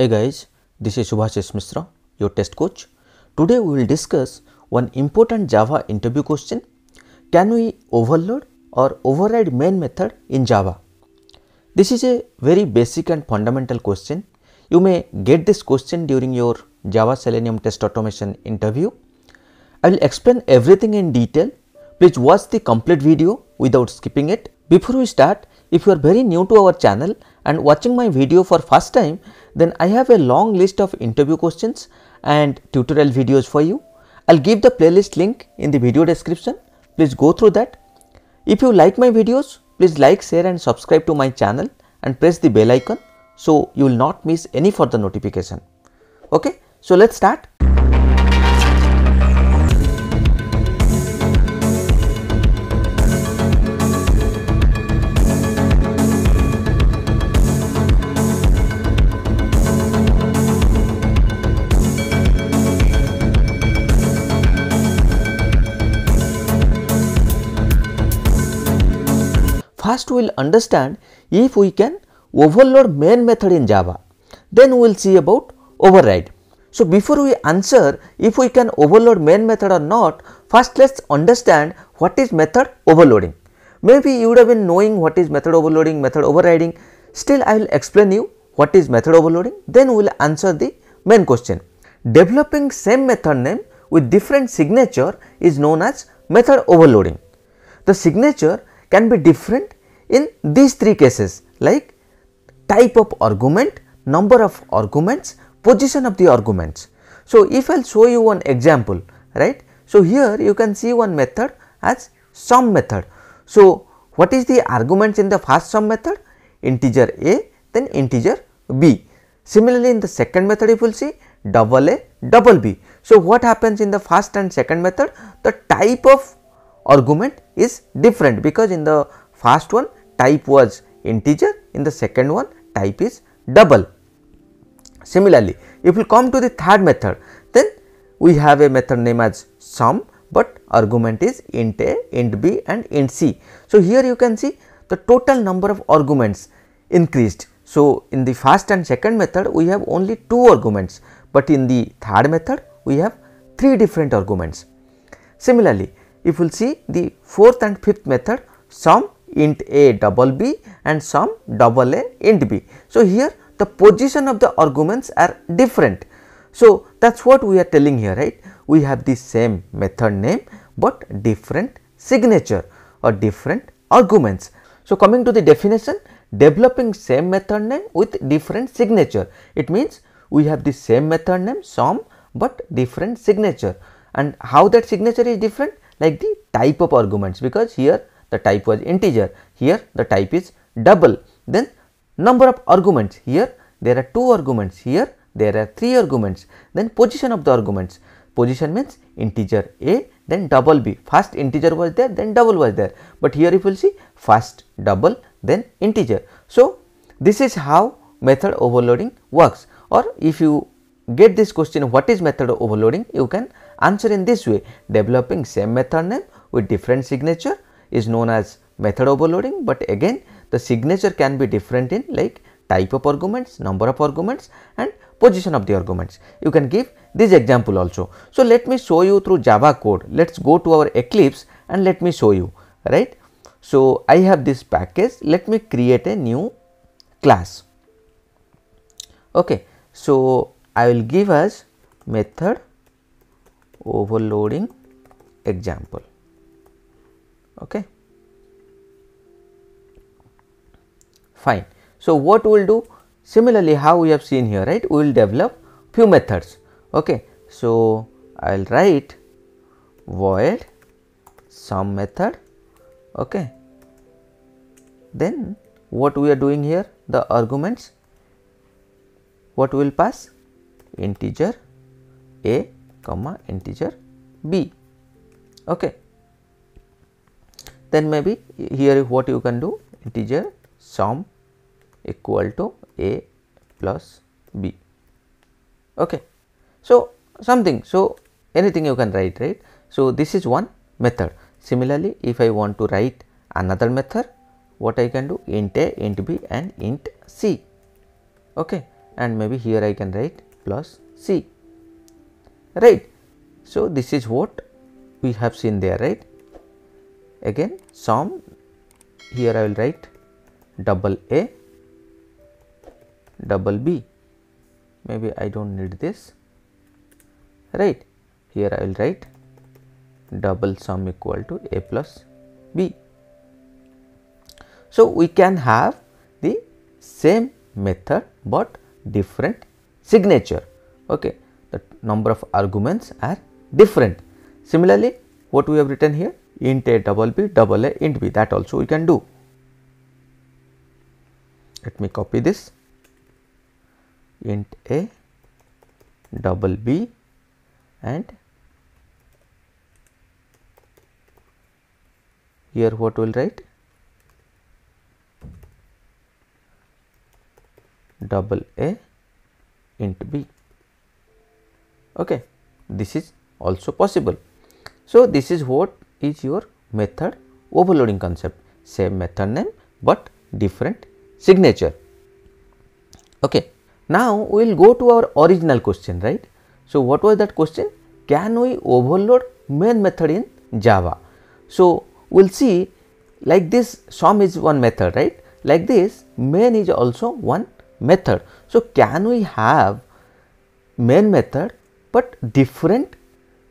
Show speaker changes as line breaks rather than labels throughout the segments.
Hey guys, this is Subhasish Mishra, your test coach. Today we will discuss one important Java interview question. Can we overload or override main method in Java? This is a very basic and fundamental question. You may get this question during your Java Selenium test automation interview. I will explain everything in detail. Please watch the complete video without skipping it. Before we start, if you are very new to our channel and watching my video for first time, then I have a long list of interview questions and tutorial videos for you. I'll give the playlist link in the video description. Please go through that. If you like my videos, please like, share and subscribe to my channel and press the bell icon so you will not miss any further notification. Okay, so let's start. First we will understand if we can overload main method in Java, then we will see about override. So, before we answer if we can overload main method or not, first let us understand what is method overloading. Maybe you would have been knowing what is method overloading, method overriding, still I will explain you what is method overloading, then we will answer the main question. Developing same method name with different signature is known as method overloading. The signature can be different in these three cases like type of argument, number of arguments, position of the arguments. So, if I will show you one example right. So, here you can see one method as sum method. So, what is the arguments in the first sum method? Integer a then integer b. Similarly, in the second method you will see double a double b. So, what happens in the first and second method? The type of argument is different because in the first one type was integer in the second one type is double. Similarly, if we come to the third method then we have a method name as sum but argument is int a, int b and int c. So, here you can see the total number of arguments increased. So, in the first and second method we have only two arguments, but in the third method we have three different arguments. Similarly, if we will see the fourth and fifth method sum int a double b and sum double a int b. So, here the position of the arguments are different. So, that is what we are telling here right we have the same method name, but different signature or different arguments. So, coming to the definition developing same method name with different signature it means we have the same method name sum, but different signature and how that signature is different like the type of arguments because here the type was integer. Here the type is double. Then number of arguments. Here there are two arguments. Here there are three arguments. Then position of the arguments. Position means integer a then double b. First integer was there then double was there. But here if you will see first double then integer. So this is how method overloading works. Or if you get this question what is method overloading? You can answer in this way. Developing same method name with different signature is known as method overloading, but again the signature can be different in like type of arguments, number of arguments and position of the arguments. You can give this example also. So, let me show you through Java code. Let us go to our Eclipse and let me show you right. So, I have this package let me create a new class. Okay. So, I will give us method overloading example. Okay. Fine. So, what we will do similarly how we have seen here right we will develop few methods. Okay. So, I will write void sum method okay. Then what we are doing here the arguments what will pass integer a comma integer b okay then maybe here what you can do integer sum equal to a plus b. Okay. So something. So anything you can write right? So this is one method. Similarly if i want to write another method what i can do? Int a int b and int c. Okay. And maybe here I can write plus C. Right. So, this is what we have seen there right again sum here I will write double A double B. Maybe I do not need this. Right here I will write double sum equal to A plus B. So, we can have the same method, but different signature. Okay the number of arguments are different. Similarly what we have written here int a double b double a int b. That also we can do. Let me copy this. Int a double b and here what we will write? Double a int b. Okay this is also possible. So this is what is your method overloading concept. Same method name but different signature. Okay now we will go to our original question right? So what was that question? Can we overload main method in java? So we will see like this sum is one method right? Like this main is also one method. So can we have main method but different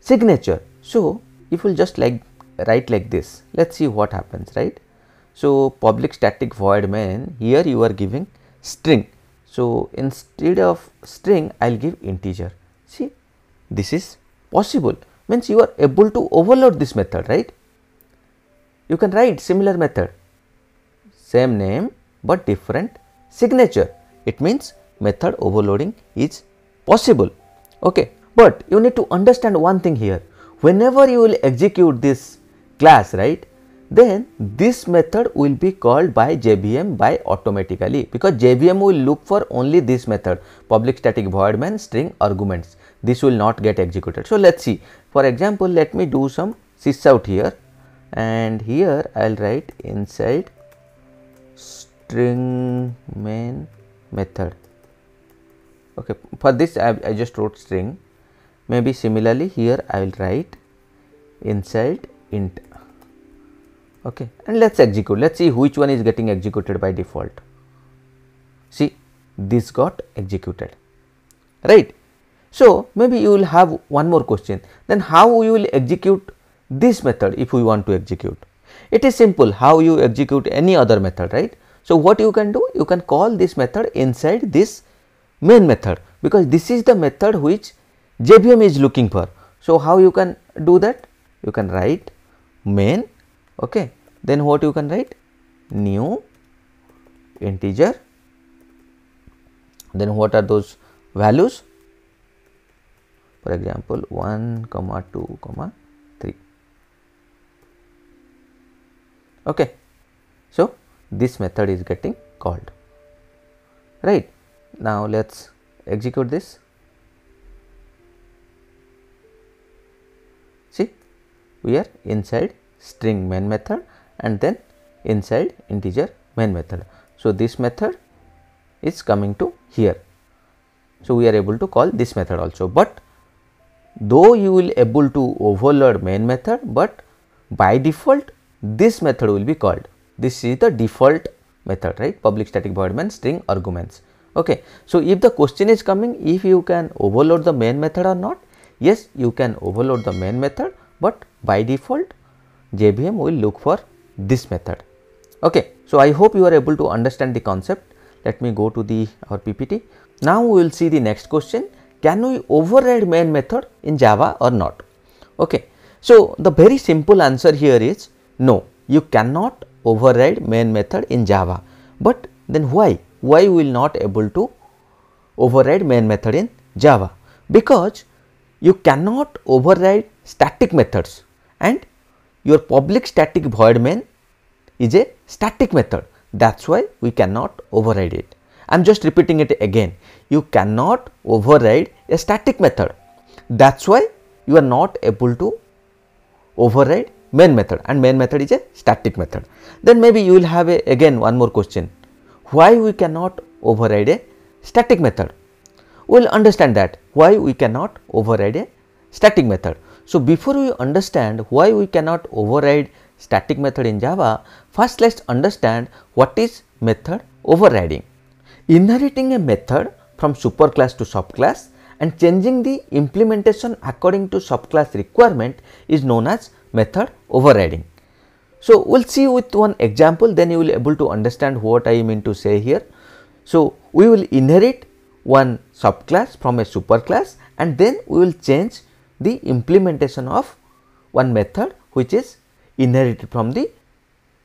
signature? So if we will just like write like this. Let us see what happens right? So public static void main here you are giving string. So instead of string i will give integer. See this is possible. Means you are able to overload this method right? You can write similar method. Same name but different signature. It means method overloading is possible. Okay but you need to understand one thing here. Whenever you will execute this class right? Then this method will be called by JVM by automatically because JVM will look for only this method public static void main string arguments. This will not get executed. So, let us see. For example, let me do some sysout here and here I will write inside string main method. Okay for this I, I just wrote string. Maybe similarly here I will write inside int okay. And let us execute. Let us see which one is getting executed by default. See this got executed. Right? So maybe you will have one more question. Then how you will execute this method if we want to execute. It is simple. How you execute any other method right. So, what you can do? You can call this method inside this main method because this is the method which JVM is looking for. So, how you can do that? You can write main okay then what you can write? New integer. Then what are those values? For example 1 comma 2 comma 3 okay. So, this method is getting called. Right. Now, let us execute this. See we are inside string main method and then inside integer main method. So, this method is coming to here. So, we are able to call this method also, but though you will able to overload main method, but by default this method will be called. This is the default method right public static void main string arguments. Okay. So, if the question is coming if you can overload the main method or not yes you can overload the main method, but by default JVM will look for this method. Okay. So, I hope you are able to understand the concept. Let me go to the our PPT. Now, we will see the next question can we override main method in Java or not. Okay. So, the very simple answer here is no, you cannot override main method in Java, but then why? Why we will not able to override main method in Java? Because you cannot override static methods and your public static void main is a static method that is why we cannot override it. I am just repeating it again you cannot override a static method that is why you are not able to override main method and main method is a static method. Then maybe you will have a again one more question why we cannot override a static method. We will understand that why we cannot override a static method. So, before we understand why we cannot override static method in Java, first let us understand what is method overriding. Inheriting a method from superclass to subclass and changing the implementation according to subclass requirement is known as method overriding. So, we will see with one example then you will able to understand what I mean to say here. So, we will inherit one subclass from a superclass and then we will change the implementation of one method which is inherited from the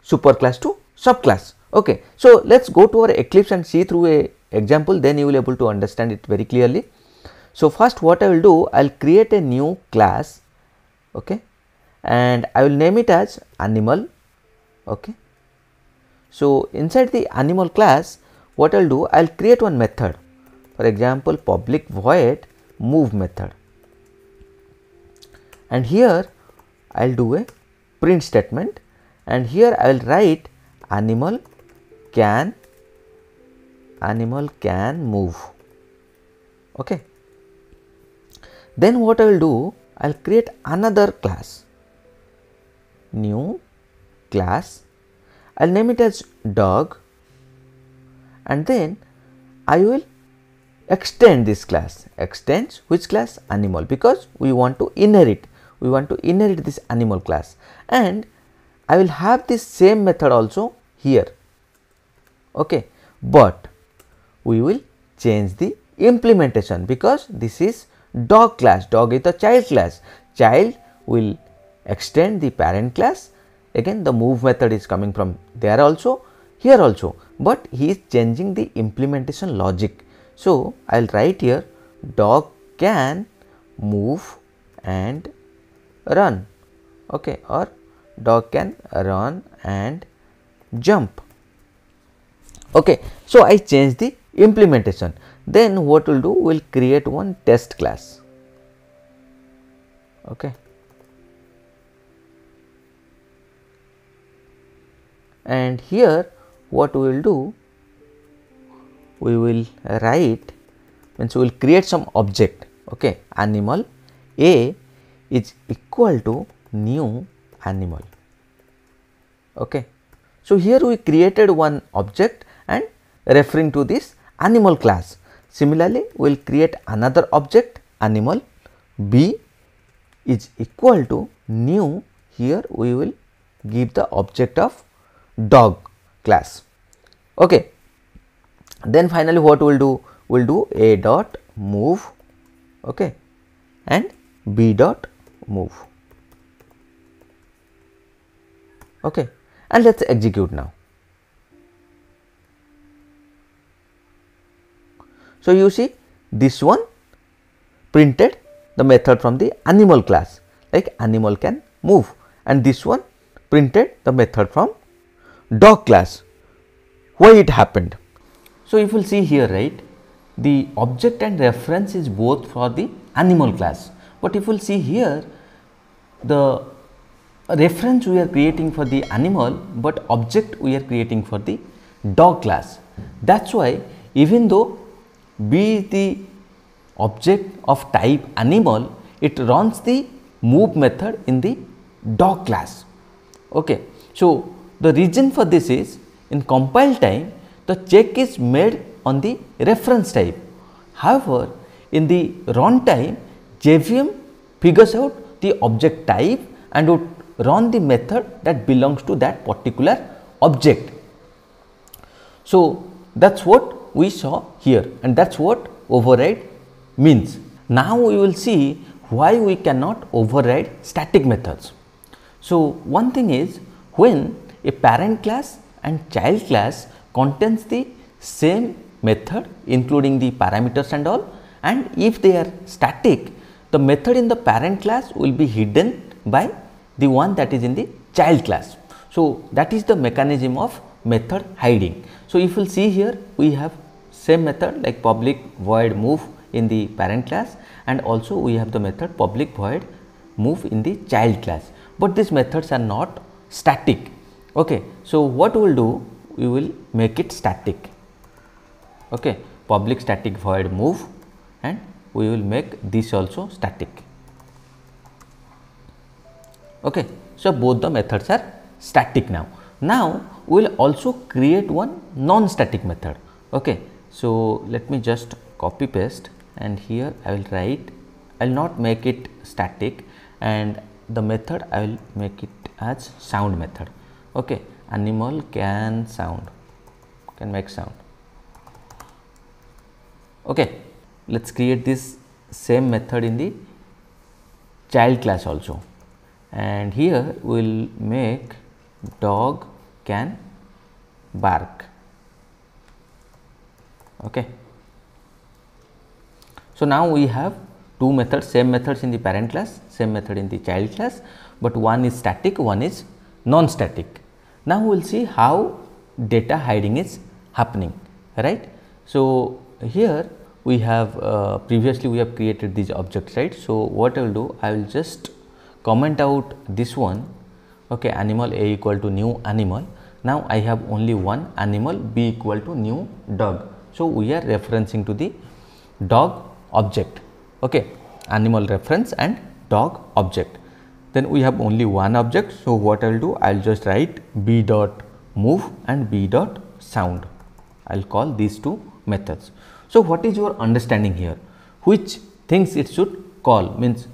superclass to subclass. Okay. So, let us go to our Eclipse and see through a example then you will able to understand it very clearly. So, first what I will do I will create a new class okay, and I will name it as animal. Okay. So, inside the animal class what I will do I will create one method for example public void move method and here I will do a print statement. And here I will write animal can animal can move. Okay. Then what I will do I will create another class. New class. I will name it as dog. And then I will extend this class. Extends which class? Animal. Because we want to inherit we want to inherit this animal class. And I will have this same method also here. Okay. But we will change the implementation because this is dog class. Dog is the child class. Child will extend the parent class. Again the move method is coming from there also here also. But he is changing the implementation logic. So i'll write here dog can move and run. Okay or dog can run and jump. Okay so i change the implementation. Then what we'll do? We'll create one test class. Okay. And here what we will do? We will write means we will create some object. Okay animal a is equal to new animal okay so here we created one object and referring to this animal class Similarly, we will create another object animal b is equal to new here we will give the object of dog class. Okay. Then finally, what we will do? We will do a dot move okay, and b dot move. Okay. And let us execute now. So, you see this one printed the method from the animal class like animal can move and this one printed the method from dog class. Why it happened? So, if you will see here right the object and reference is both for the animal class, but if you will see here the reference we are creating for the animal, but object we are creating for the dog class. That is why even though B is the object of type animal, it runs the move method in the dog class. Okay. So, the reason for this is in compile time the check is made on the reference type. However, in the runtime JVM figures out the object type and would run the method that belongs to that particular object. So, that is what we saw here and that is what override means. Now, we will see why we cannot override static methods. So, one thing is when a parent class and child class contains the same method including the parameters and all and if they are static the method in the parent class will be hidden by the one that is in the child class. So, that is the mechanism of method hiding. So, if you will see here we have same method like public void move in the parent class and also we have the method public void move in the child class, but these methods are not static. Okay. So, what we will do we will make it static. Okay. public static void move and we will make this also static. Okay. So, both the methods are static now. Now, we will also create one non-static method. Okay. So, let me just copy paste and here I will write I will not make it static and the method I will make it as sound method. Okay. Animal can sound can make sound. Okay. Let us create this same method in the child class also and here we will make dog can bark. Okay. So, now we have two methods same methods in the parent class same method in the child class, but one is static one is non-static. Now, we will see how data hiding is happening right. So, here we have uh, previously we have created these objects right. So, what I will do I will just comment out this one. Okay animal a equal to new animal. Now i have only one animal b equal to new dog. So we are referencing to the dog object. Okay animal reference and dog object. Then we have only one object. So what i will do i will just write b dot move and b dot sound. I will call these two methods so what is your understanding here which things it should call means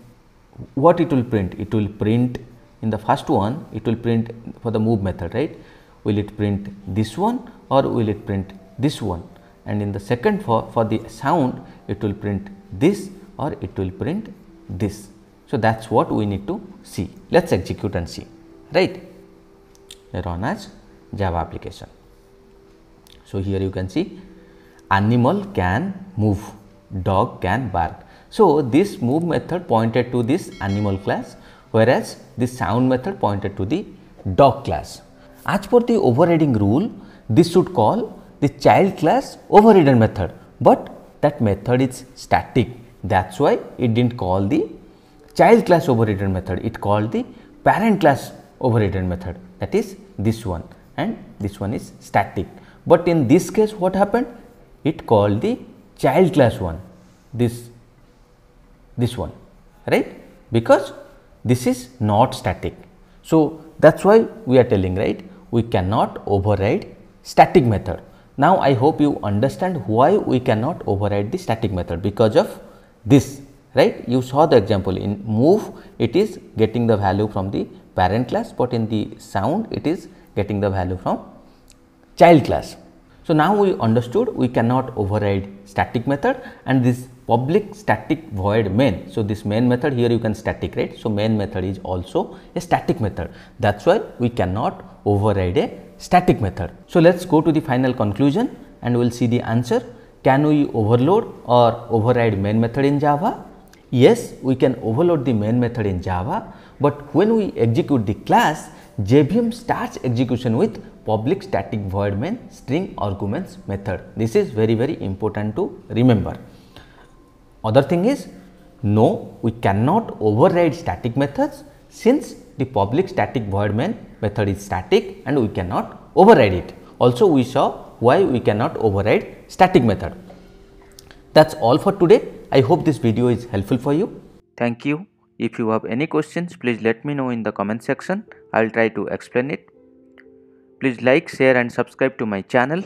what it will print? It will print in the first one it will print for the move method right. Will it print this one or will it print this one and in the second for, for the sound it will print this or it will print this. So, that is what we need to see. Let us execute and see right. Run as Java application. So, here you can see animal can move, dog can bark. So, this move method pointed to this animal class whereas this sound method pointed to the dog class. As per the overriding rule, this should call the child class overridden method, but that method is static. That is why it did not call the child class overridden method, it called the parent class overridden method that is this one and this one is static. But in this case what happened? It called the child class one, this this one right because this is not static. So, that is why we are telling right we cannot override static method. Now, I hope you understand why we cannot override the static method because of this right. You saw the example in move it is getting the value from the parent class, but in the sound it is getting the value from child class. So, now we understood we cannot override static method and this public static void main. So, this main method here you can static right. So, main method is also a static method that is why we cannot override a static method. So, let us go to the final conclusion and we will see the answer. Can we overload or override main method in Java? Yes, we can overload the main method in Java, but when we execute the class JVM starts execution with public static void main string arguments method. This is very very important to remember. Other thing is no we cannot override static methods since the public static void main method is static and we cannot override it. Also we saw why we cannot override static method. That is all for today. I hope this video is helpful for you. Thank you. If you have any questions, please let me know in the comment section. I will try to explain it. Please like, share and subscribe to my channel.